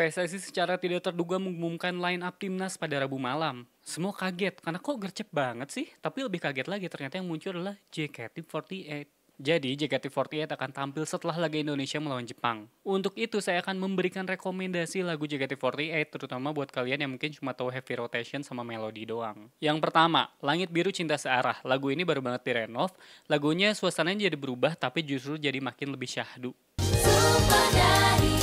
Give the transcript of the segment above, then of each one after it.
PSSI secara tidak terduga mengumumkan line up timnas pada Rabu malam. Semua kaget, karena kok gercep banget sih? Tapi lebih kaget lagi, ternyata yang muncul adalah JKT48. Jadi, JKT48 akan tampil setelah laga Indonesia melawan Jepang. Untuk itu, saya akan memberikan rekomendasi lagu JKT48, terutama buat kalian yang mungkin cuma tahu heavy rotation sama melodi doang. Yang pertama, Langit Biru Cinta Searah. Lagu ini baru banget direnov. Lagunya suasananya jadi berubah, tapi justru jadi makin lebih syahdu. Sumpah dari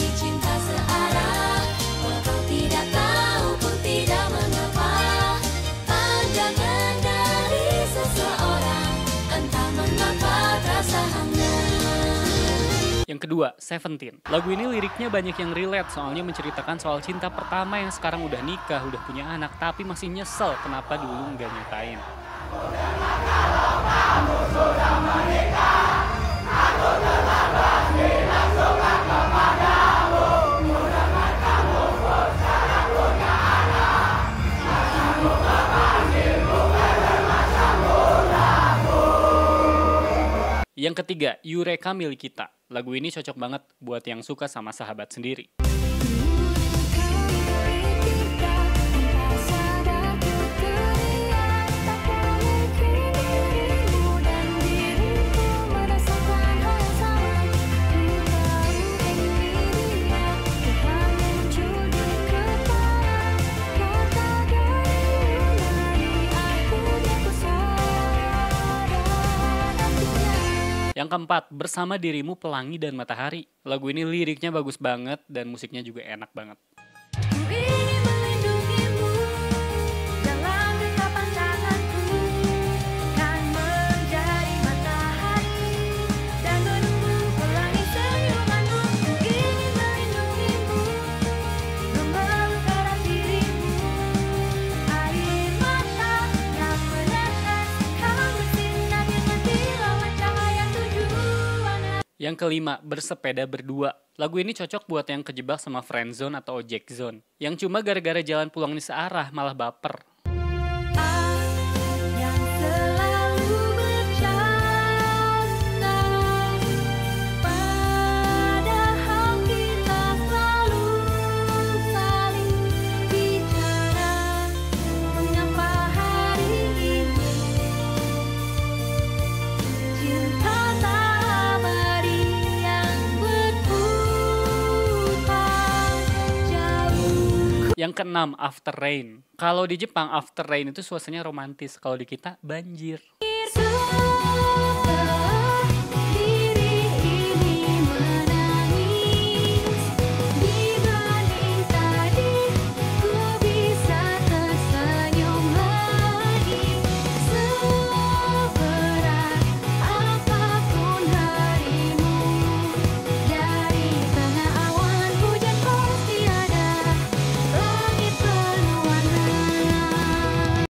Yang kedua, Seventeen. Lagu ini liriknya banyak yang relate soalnya menceritakan soal cinta pertama yang sekarang udah nikah, udah punya anak, tapi masih nyesel kenapa dulu nggak nyatain. Yang ketiga, Eureka Milik Kita. Lagu ini cocok banget buat yang suka sama sahabat sendiri. Yang keempat, Bersama Dirimu Pelangi dan Matahari. Lagu ini liriknya bagus banget dan musiknya juga enak banget. Yang kelima, Bersepeda Berdua. Lagu ini cocok buat yang kejebak sama friendzone atau ojek zone. Yang cuma gara-gara jalan pulang di searah malah baper. Yang keenam, After Rain. Kalau di Jepang, After Rain itu suasananya romantis. Kalau di kita, banjir.